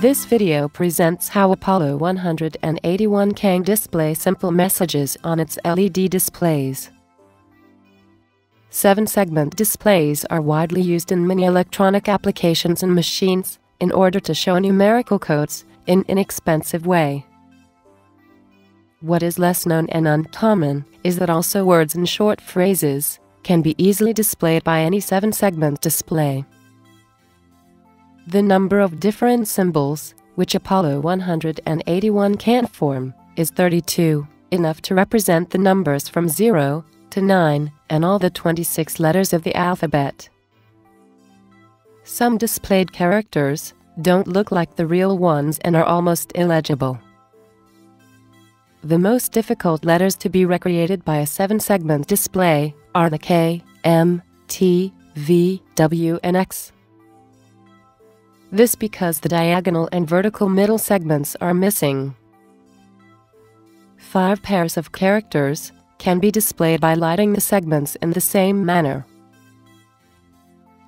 This video presents how Apollo 181 can display simple messages on its LED displays. Seven-segment displays are widely used in many electronic applications and machines in order to show numerical codes in inexpensive way. What is less known and uncommon is that also words and short phrases can be easily displayed by any seven-segment display. The number of different symbols, which Apollo 181 can form, is 32, enough to represent the numbers from 0 to 9 and all the 26 letters of the alphabet. Some displayed characters don't look like the real ones and are almost illegible. The most difficult letters to be recreated by a seven-segment display are the K, M, T, V, W, and X. This because the diagonal and vertical middle segments are missing. Five pairs of characters can be displayed by lighting the segments in the same manner.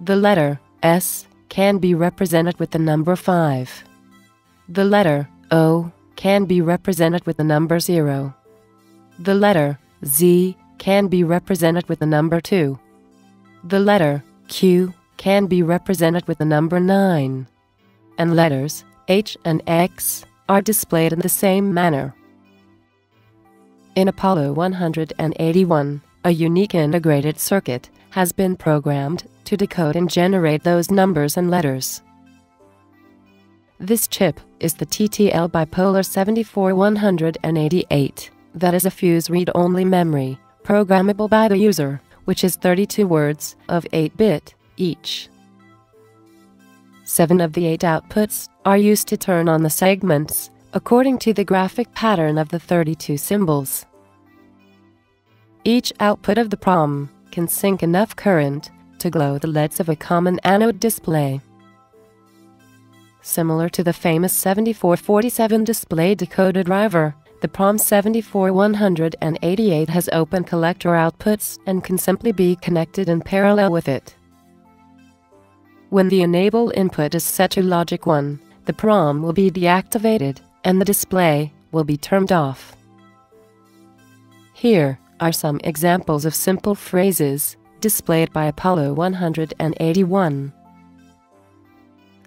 The letter S can be represented with the number 5. The letter O can be represented with the number 0. The letter Z can be represented with the number 2. The letter Q can be represented with the number 9 and letters H and X are displayed in the same manner. In Apollo 181, a unique integrated circuit has been programmed to decode and generate those numbers and letters. This chip is the TTL Bipolar 74188 that is a fuse read-only memory, programmable by the user, which is 32 words of 8-bit each. Seven of the eight outputs are used to turn on the segments according to the graphic pattern of the 32 symbols. Each output of the PROM can sink enough current to glow the LEDs of a common anode display. Similar to the famous 7447 display decoder driver, the PROM 74188 has open collector outputs and can simply be connected in parallel with it. When the enable input is set to logic 1, the PROM will be deactivated and the display will be turned off. Here are some examples of simple phrases displayed by Apollo 181.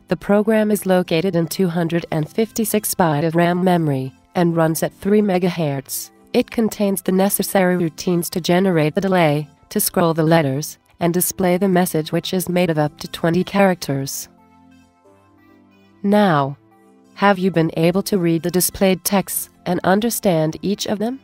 The program is located in 256 byte of RAM memory and runs at 3 MHz. It contains the necessary routines to generate the delay, to scroll the letters, and display the message which is made of up to 20 characters. Now, have you been able to read the displayed texts and understand each of them?